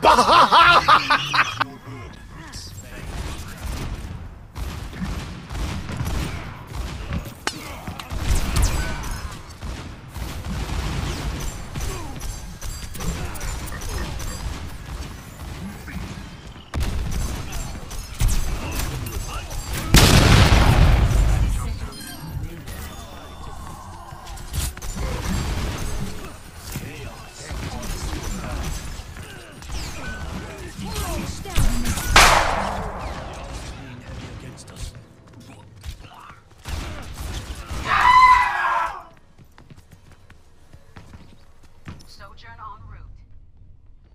吧哈哈哈！哈。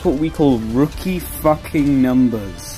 That's what we call rookie fucking numbers.